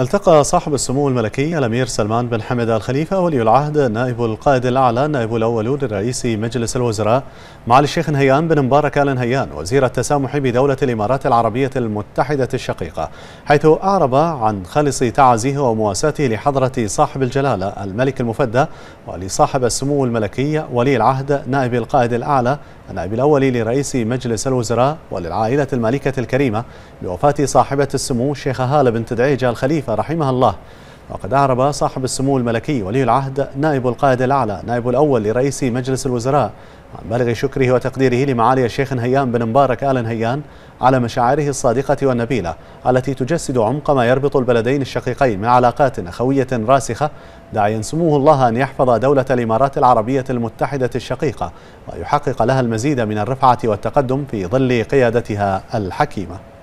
التقى صاحب السمو الملكي الأمير سلمان بن حمد الخليفة ولي العهد نائب القائد الأعلى نائب الأول لرئيس مجلس الوزراء معالي الشيخ نهيان بن مبارك آل نهيان وزير التسامح بدولة الإمارات العربية المتحدة الشقيقة حيث أعرب عن خالص تعازيه ومواساته لحضرة صاحب الجلالة الملك المفدى ولصاحب السمو الملكي ولي العهد نائب القائد الأعلى النائب الأول لرئيس مجلس الوزراء وللعائلة المالكة الكريمة بوفاة صاحبة السمو الشيخة هالة بنت دعيجة الخليفة رحمها الله. وقد أعرب صاحب السمو الملكي ولي العهد نائب القائد الأعلى نائب الأول لرئيس مجلس الوزراء. عن بلغ شكره وتقديره لمعالي الشيخ نهيان بن مبارك آل نهيان على مشاعره الصادقة والنبيلة التي تجسد عمق ما يربط البلدين الشقيقين من علاقات أخوية راسخة داعيا سموه الله أن يحفظ دولة الإمارات العربية المتحدة الشقيقة ويحقق لها المزيد من الرفعة والتقدم في ظل قيادتها الحكيمة.